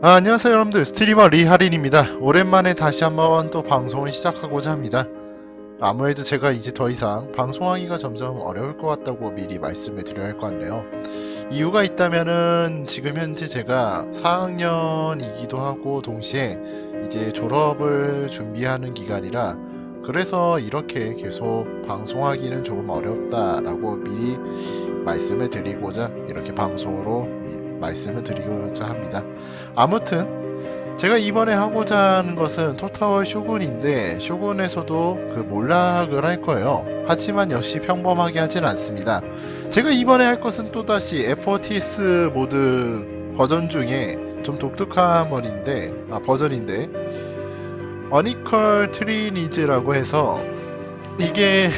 아, 안녕하세요 여러분들. 스트리머 리하린입니다. 오랜만에 다시 한번 또 방송을 시작하고자 합니다. 아무래도 제가 이제 더 이상 방송하기가 점점 어려울 것 같다고 미리 말씀을 드려야 할 것 같네요. 이유가 있다면은 지금 현재 제가 4학년이기도 하고 동시에 이제 졸업을 준비하는 기간이라 그래서 이렇게 계속 방송하기는 조금 어렵다라고 미리 말씀을 드리고자 이렇게 방송으로 미- 말씀을 드리고자 합니다. 아무튼 제가 이번에 하고자 하는 것은 토탈워 쇼군인데 쇼군에서도 그 몰락을 할 거예요. 하지만 역시 평범하게 하진 않습니다. 제가 이번에 할 것은 또다시 FOTS 모드 버전 중에 좀 독특한 머리인데 아 버전인데 Unequal Treaties라고 해서 이게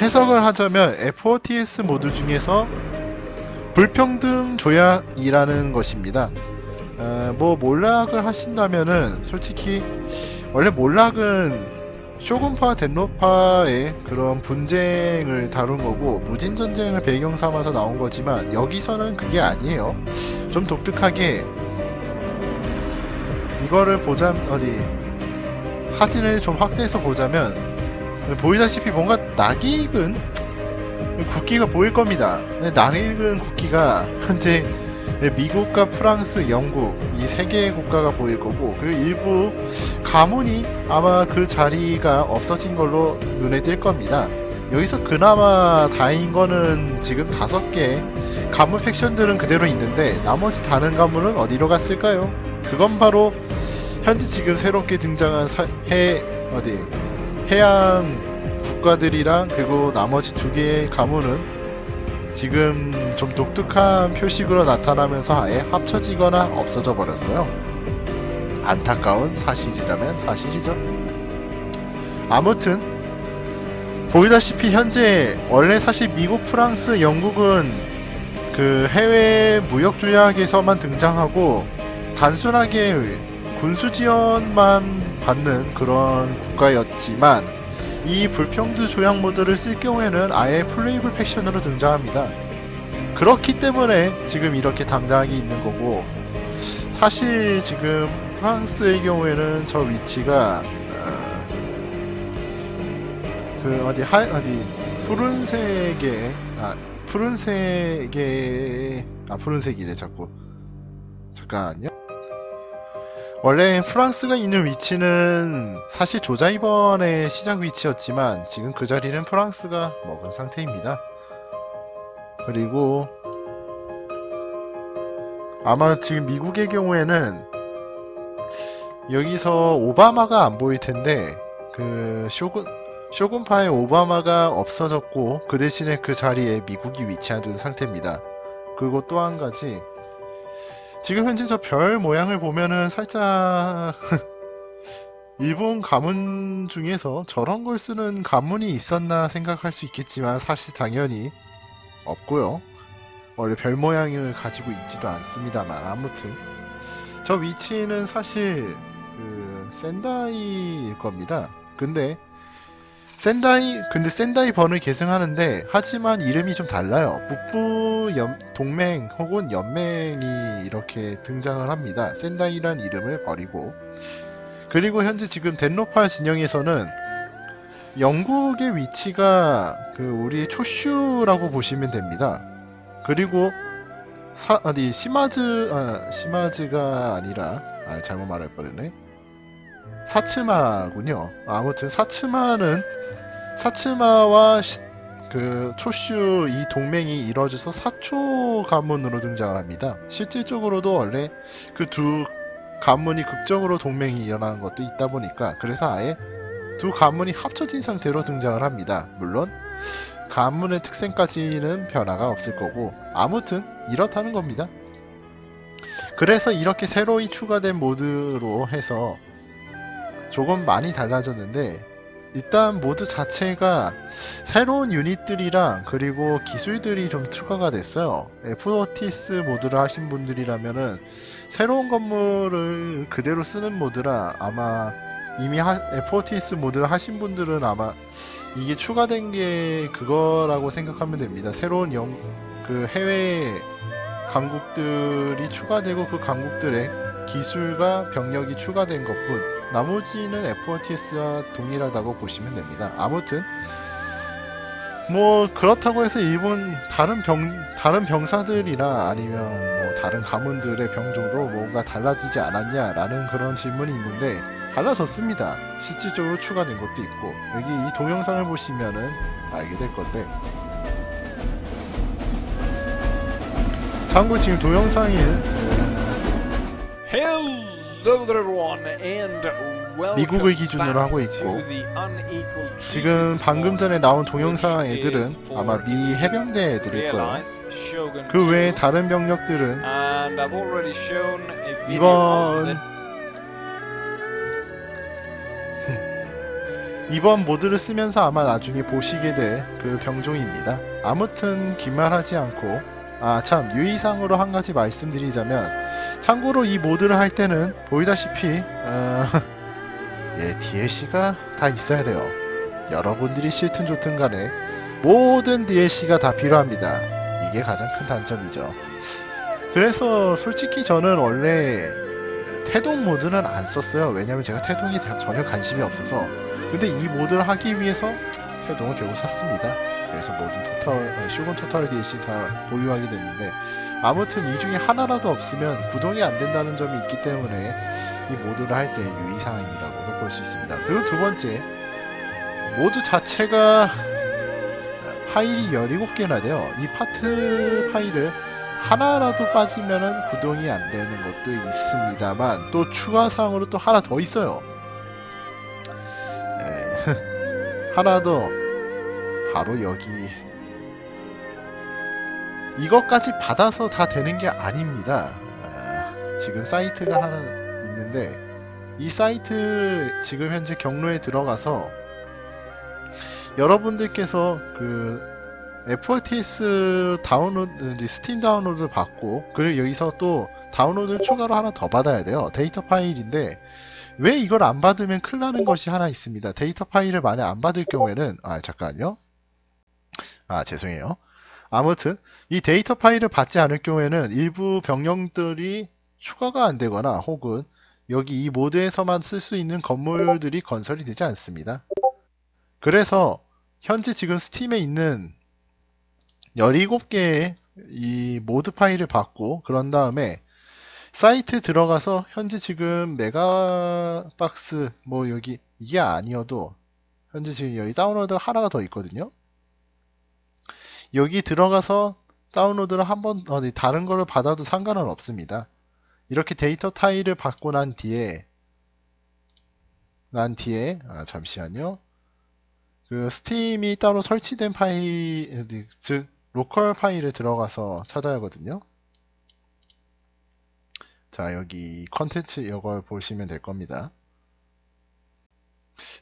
해석을 하자면 FOTS 모드 중에서 불평등 조약이라는 것입니다. 어, 뭐 몰락을 하신다면은 솔직히 원래 몰락은 쇼군파 덴로파의 그런 분쟁을 다룬 거고 무진 전쟁을 배경 삼아서 나온 거지만 여기서는 그게 아니에요. 좀 독특하게 이거를 보자 어디 사진을 좀 확대해서 보자면 보이다시피 뭔가 낯익은 국기가 보일 겁니다. 낯익은 국기가 현재 미국과 프랑스, 영국 이 세 개의 국가가 보일 거고 그리고 일부 가문이 아마 그 자리가 없어진 걸로 눈에 띌 겁니다. 여기서 그나마 다행인 거는 지금 다섯 개 가문 팩션들은 그대로 있는데 나머지 다른 가문은 어디로 갔을까요? 그건 바로 현재 지금 새롭게 등장한 사- 해 어디 해양 국가들이랑 그리고 나머지 두 개의 가문은 지금 좀 독특한 표식으로 나타나면서 아예 합쳐지거나 없어져 버렸어요. 안타까운 사실이라면 사실이죠. 아무튼 보이다시피 현재 원래 사실 미국, 프랑스, 영국은 그 해외 무역 조약에서만 등장하고 단순하게 군수 지원만 받는 그런 국가였지만 이 불평등 조약 모드를 쓸 경우에는 아예 플레이블 팩션으로 등장합니다. 그렇기 때문에 지금 이렇게 당당하게 있는 거고 사실 지금 프랑스의 경우에는 저 위치가 어, 그 어디 하 어디 푸른색의 아 푸른색의 아 푸른색이래 자꾸 잠깐요. 원래 프랑스가 있는 위치는 사실 조자이번의 시작 위치였지만 지금 그 자리는 프랑스가 먹은 상태입니다. 그리고 아마 지금 미국의 경우에는 여기서 오바마가 안 보일 텐데 그 쇼군 쇼군파의 오바마가 없어졌고 그 대신에 그 자리에 미국이 위치한 상태입니다. 그리고 또 한 가지 지금 현재 저 별 모양을 보면은 살짝 일본 가문 중에서 저런 걸 쓰는 가문이 있었나 생각할 수 있겠지만 사실 당연히 없고요. 원래 별 모양을 가지고 있지도 않습니다만 아무튼 저 위치는 사실 그 센다이일 겁니다. 근데 센다이 근데 센다이 번을 계승하는데 하지만 이름이 좀 달라요. 북부 연- 동맹 혹은 연맹이 이렇게 등장을 합니다. 센다이란 이름을 버리고 그리고 현재 지금 덴로파 진영에서는 영국의 위치가 그 우리 초슈라고 보시면 됩니다. 그리고 사 아니 시마즈 아 시마즈가 아니라 아 잘못 말할 뻔했네. 사츠마군요. 아무튼 사츠마는 사츠마와 시- 그 초슈 이 동맹이 이루어져서 사초 가문으로 등장을 합니다. 실질적으로도 원래 그 두 가문이 극적으로 동맹이 일어나는 것도 있다 보니까 그래서 아예 두 가문이 합쳐진 상태로 등장을 합니다. 물론 가문의 특성까지는 변화가 없을 거고 아무튼 이렇다는 겁니다. 그래서 이렇게 새로이 추가된 모드로 해서 조금 많이 달라졌는데 일단 모드 자체가 새로운 유닛들이랑 그리고 기술들이 좀 추가가 됐어요. FOTS 모드를 하신 분들이라면은 새로운 건물을 그대로 쓰는 모드라 아마 이미 하, FOTS 모드를 하신 분들은 아마 이게 추가된 게 그거라고 생각하면 됩니다. 새로운 영, 그 해외 강국들이 추가되고 그 강국들의 기술과 병력이 추가된 것뿐 나머지는 F1TS와 동일하다고 보시면 됩니다. 아무튼 뭐 그렇다고 해서 일본 다른 병 다른 병사들이나 아니면 뭐 다른 가문들의 병종도 뭔가 달라지지 않았냐라는 그런 질문이 있는데 달라졌습니다. 실질적으로 추가된 것도 있고 여기 이 동영상을 보시면은 알게 될 건데 참고 지금 동영상이 미국을 기준으로 하고 있고 지금 방금 전에 나온 동영상 애들은 아마 미 해병대 애들일 거예요. 그 외에 2, 다른 병력들은 이번 이번 모드를 쓰면서 아마 나중에 보시게 될 그 병종입니다. 아무튼 긴말하지 않고 아 참 유의사항으로 한 가지 말씀드리자면 참고로 이 모드를 할 때는 보이다시피 어, 예 DLC가 다 있어야 돼요. 여러분들이 싫든 좋든 간에 모든 DLC가 다 필요합니다. 이게 가장 큰 단점이죠. 그래서 솔직히 저는 원래 태동 모드는 안 썼어요. 왜냐면 제가 태동이 다- 전혀 관심이 없어서 근데 이 모드를 하기 위해서 태동을 결국 샀습니다. 그래서 모든 토탈, 아니, 쇼군 토탈 DLC 다 보유하게 됐는데 아무튼 이 중에 하나라도 없으면 구동이 안 된다는 점이 있기 때문에 이 모드를 할 때 유의사항이라고도 볼수 있습니다. 그리고 두 번째 모드 자체가 파일이 17개나 돼요. 이 파트 파일을 하나라도 빠지면은 구동이 안 되는 것도 있습니다만 또 추가 사항으로 또 하나 더 있어요. 예, 하나 더 바로 여기 이것까지 받아서 다 되는 게 아닙니다. 아, 지금 사이트가 하나 있는데 이 사이트 지금 현재 경로에 들어가서 여러분들께서 그 FOTS 다운로드 스팀 다운로드 받고 그리고 여기서 또 다운로드를 추가로 하나 더 받아야 돼요. 데이터 파일인데 왜 이걸 안 받으면 큰일 나는 것이 하나 있습니다. 데이터 파일을 만약 안 받을 경우에는 아 잠깐요. 아 죄송해요. 아무튼 이 데이터 파일을 받지 않을 경우에는 일부 병력들이 추가가 안 되거나 혹은 여기 이 모드에서만 쓸 수 있는 건물들이 건설이 되지 않습니다. 그래서 현재 지금 스팀에 있는 17개의 이 모드 파일을 받고 그런 다음에 사이트 들어가서 현재 지금 메가박스 뭐 여기 이게 아니어도 현재 지금 여기 다운로드 하나가 더 있거든요. 여기 들어가서 다운로드를 한 번 어, 네, 다른 거를 받아도 상관은 없습니다. 이렇게 데이터 파일을 받고 난 뒤에 난 뒤에 아, 잠시만요. 그 스팀이 따로 설치된 파일 즉 로컬 파일에 들어가서 찾아야 하거든요. 자, 여기 컨텐츠 이걸 보시면 될 겁니다.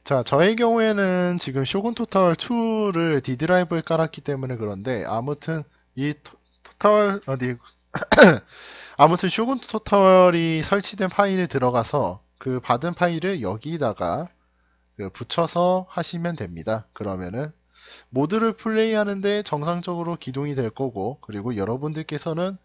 자, 저의 경우에는 지금 쇼군 토탈 2를 D 드라이브에 깔았기 때문에 그런데 아무튼 이 토, 토탈 어디 아무튼 쇼군 토탈이 설치된 파일에 들어가서 그 받은 파일을 여기다가 그 붙여서 하시면 됩니다. 그러면은 모드를 플레이하는데 정상적으로 기동이 될 거고 그리고 여러분들께서는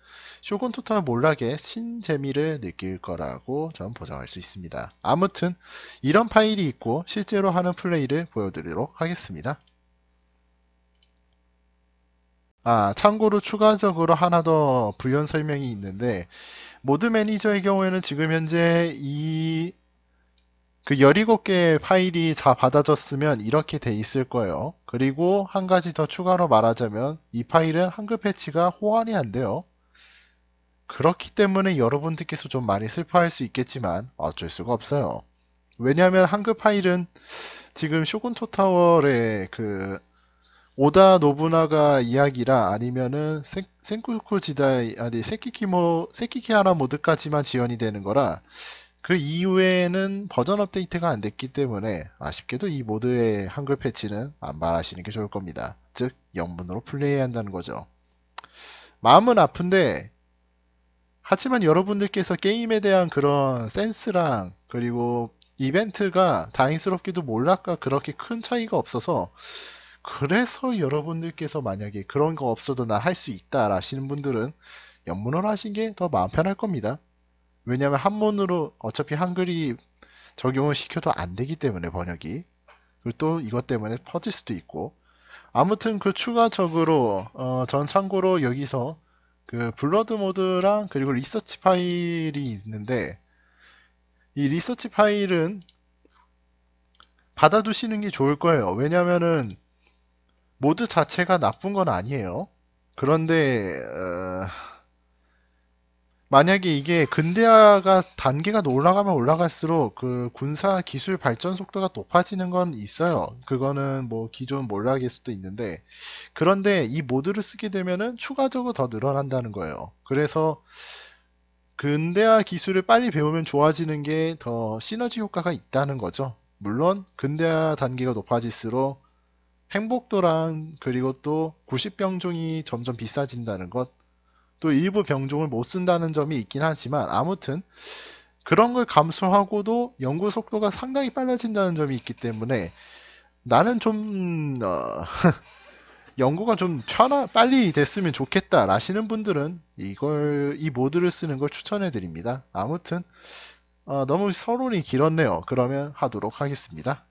쇼군 토탈 몰락의 신재미를 느낄 거라고 전 보장할 수 있습니다. 아무튼 이런 파일이 있고 실제로 하는 플레이를 보여드리도록 하겠습니다. 아, 참고로 추가적으로 하나 더 부연 설명이 있는데 모드 매니저의 경우에는 지금 현재 이 그 17개의 파일이 다 받아졌으면 이렇게 돼 있을 거예요. 그리고 한 가지 더 추가로 말하자면 이 파일은 한글 패치가 호환이 안 돼요. 그렇기 때문에 여러분들께서 좀 많이 슬퍼할 수 있겠지만 어쩔 수가 없어요. 왜냐하면 한글 파일은 지금 쇼군 토탈워의 그 오다 노부나가 이야기라 아니면은 생- 戦国時代 아니 세키키모 세키가하라 모드까지만 지원이 되는 거라 그 이후에는 버전 업데이트가 안 됐기 때문에 아쉽게도 이 모드의 한글 패치는 안 바라시는 게 좋을 겁니다. 즉 영문으로 플레이해야 한다는 거죠. 마음은 아픈데 하지만 여러분들께서 게임에 대한 그런 센스랑 그리고 이벤트가 다행스럽게도 몰락과 그렇게 큰 차이가 없어서 그래서 여러분들께서 만약에 그런 거 없어도 난 할 수 있다 하시는 분들은 영문으로 하신 게 더 마음 편할 겁니다. 왜냐하면 한문으로 어차피 한글이 적용을 시켜도 안 되기 때문에 번역이 그리고 또 이것 때문에 퍼질 수도 있고 아무튼 그 추가적으로 어, 전 참고로 여기서 그 blood 모드랑 그리고 리서치 파일이 있는데 이 리서치 파일은 받아두시는 게 좋을 거예요. 왜냐면은 모드 자체가 나쁜 건 아니에요. 그런데 어, 만약에 이게 근대화가 단계가 올라가면 올라갈수록 그 군사 기술 발전 속도가 높아지는 건 있어요. 그거는 뭐 기존 몰락일 수도 있는데 그런데 이 모드를 쓰게 되면은 추가적으로 더 늘어난다는 거예요. 그래서 근대화 기술을 빨리 배우면 좋아지는 게 더 시너지 효과가 있다는 거죠. 물론 근대화 단계가 높아질수록 행복도랑 그리고 또 90병종이 점점 비싸진다는 것, 또 일부 병종을 못 쓴다는 점이 있긴 하지만 아무튼 그런 걸 감수하고도 연구 속도가 상당히 빨라진다는 점이 있기 때문에 나는 좀 어, 연구가 좀 편하 빨리 됐으면 좋겠다 라시는 분들은 이걸 이 모드를 쓰는 걸 추천해 드립니다. 아무튼 어, 너무 서론이 길었네요. 그러면 하도록 하겠습니다.